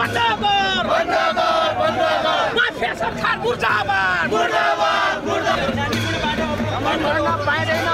भन्दाबार भन्दाबार भन्दाबार mafia सरकार मुर्दाबार मुर्दाबार मुर्दाबार पाइँदैन